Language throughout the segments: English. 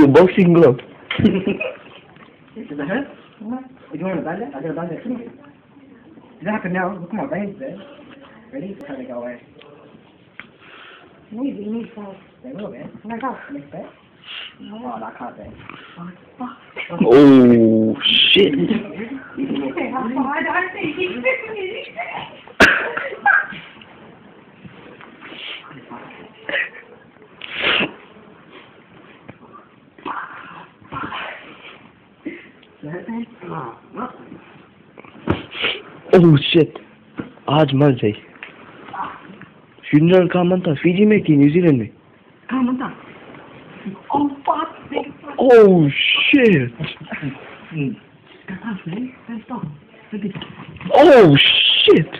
Ooh, boxing glove. Does it hurt? What? You want to band it? I'm going to band it. Does it happen now? Look at my veins there. Ready? It's trying to go away. Need, you need to. They will, man. Like how? Next bit. Oh, that can't be. Oh, shit. Okay, how far? I don't think he's Does it hurt, man? Oh, what? Oh, shit. आज मर जाए funeral का मन था Fiji में कि New Zealand में Come on, down. Oh, fuck. Big fuck. Oh, shit. Don't touch me. Don't stop. Don't be- Oh, shit.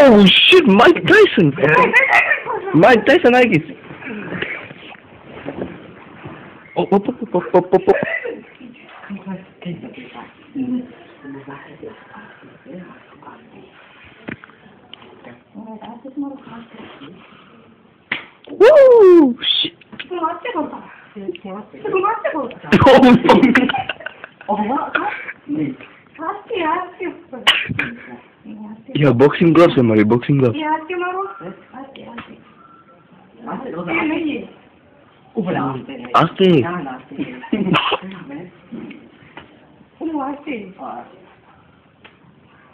Oh, shit. Mike Tyson, man. Mike Tyson, I guess. Oh, oh, oh, oh, oh, Whoosh! yeah, boxing gloves, Mari, boxing gloves. Aste. Aste.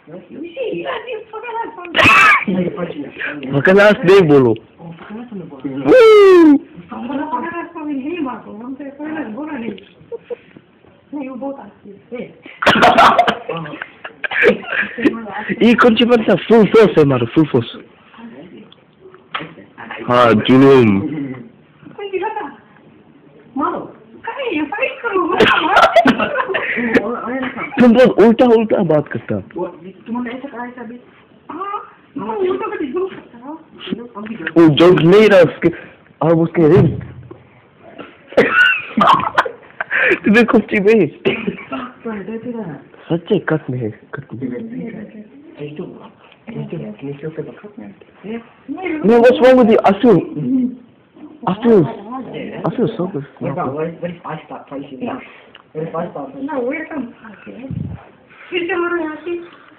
Makan as day bolo. Ini kunci full force ya full force. Ha junum. Kau ni apa? Maru. Kau ni apa? वो नहीं रहा उसके अब उसके ring तुझे खूब चीपे सच्चे cut में है कट में no what's wrong with you असु असु असु so good very fast talk price very fast talk no welcome फिर से मरो यहाँ से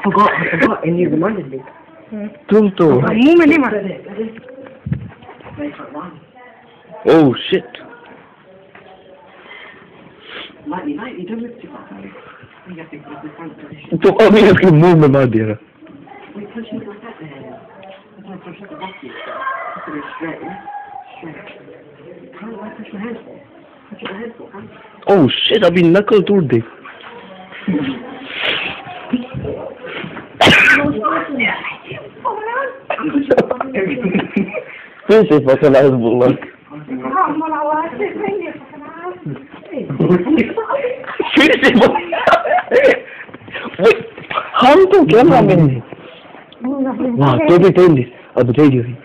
I forgot, I forgot, and you reminded me. Dur dur. Mum. Oh shit. Lightly, lightly, don't move let me have you move my dear. To push my hands for? Oh shit, I've been knuckle through this. Ty się pochylałeś w bólach. Seriously, what? Wait, how to cameraman? Wow, totally totally. I'll be you.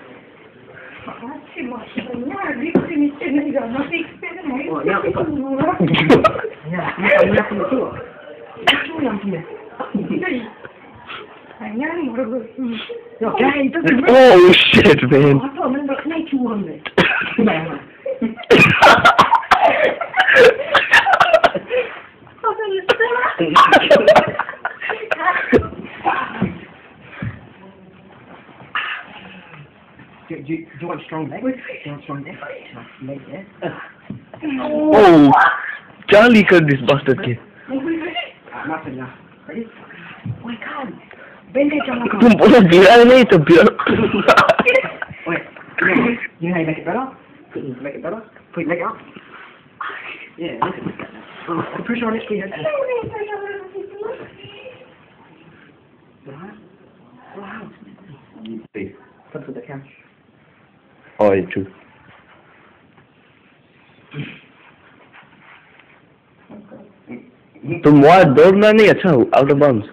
Kijk, Oh shit, man. Wat dan? Met een knijtje horen. Wat een Do, do, do you want strong language? Do you want strong language? Oh! Charlie killed this bastard kid. Ah, Ready? Bend it down like तुम बोला बिरा नहीं तो बिरा Wait, you know, you know how you make it better? Put it, make it better? Put your leg up. Yeah, look at that. Oh, put pressure on it, sweetheart. Right? Wow. Come to the couch. oh it's true तुम वहाँ दौड़ना नहीं अच्छा out of bounds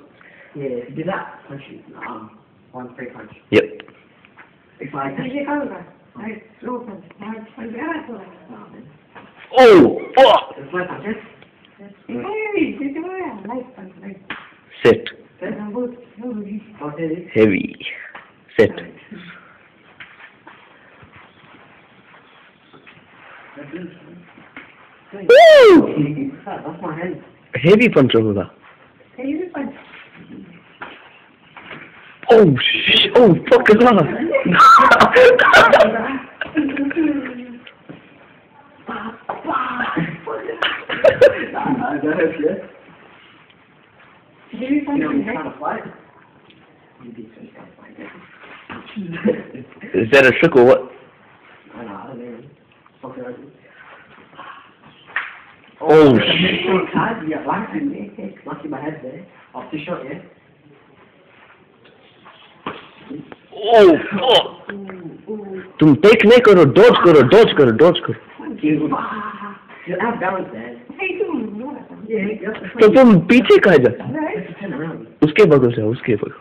Yeah, do that, punch you in the. One free punch. Yep. If I Ahí se carga. Ahí, ropa. Ahí, ahí, ahí, Oh, fuck. It's oh, my heavy. A heavy punch, yes? Hey, ¿qué te voy a dar? Light, light, light. Set. Pero, vos, no, no, Okay. Heavy. Set. Woo! That's my hand. Heavy punch होगा. Hey, you punch. Oh sh! Oh fuck is I don't know, yeah. Hey, you know, he's Hey, trying to fight. You did say he's trying to fight, yeah. Is that a trick or what? I know, I don't know. Fuck it over. Oh, oh Make sh! sure it's hard, you got lucky in there. Lucky in my head there. Off the shot, yeah? Oh, तुम take नहीं करो Dodge करो Dodge करो Dodge करो। तो तुम पीछे कह जा उसके बगल से उसके बगल।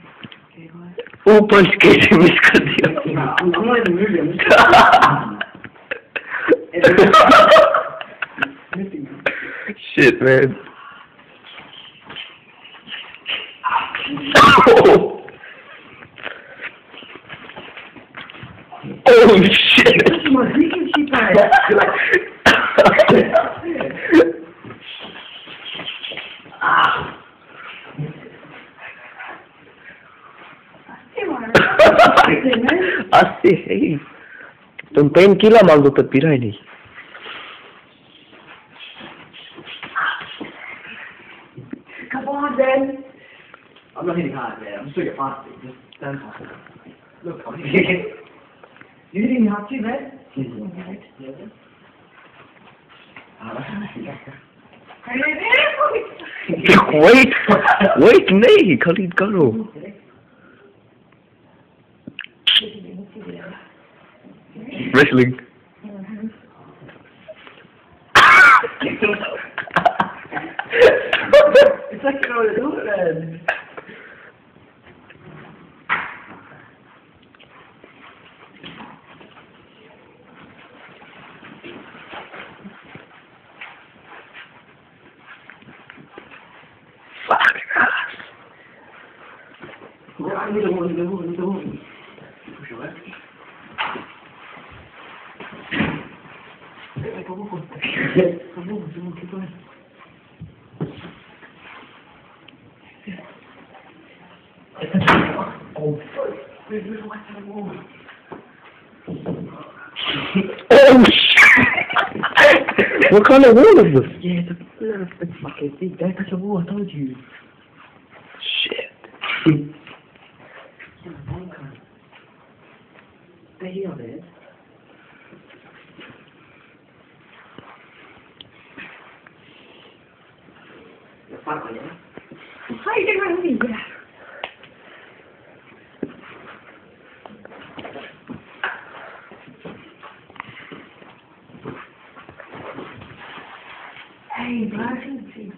boy. वो पंच कैसे मिस कर दिया Nah, I'm, I'm not even moving. I'm just missing. Shit, man. Oh, oh shit. अस्सी है ही तुम पेन किला मांगो तो पीरा ही नहीं Come on, then. I'm not hitting hard, man. I'm just doing it fast. Just stand fast. Look, I'm hitting You're hitting me hard too, man. Yeah. wait wait नहीं खरीद करो wrestling it's like you know what to do, man. fuck Well, I need a woman, need a woman, need a woman. Oh, fuck. Wait, wait, what's that wall? shit what kind of wall is this Yeah, it's a little bit fucking big. Don't touch the wall, I told you. shit Yeah, bunker. Stay here, man. Fine, yeah? Ay, qué maravilla. Ay, bájense.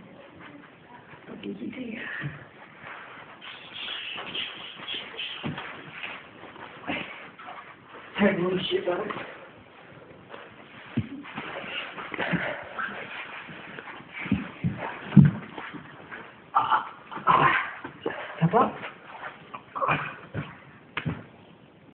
Hey, little shit, man.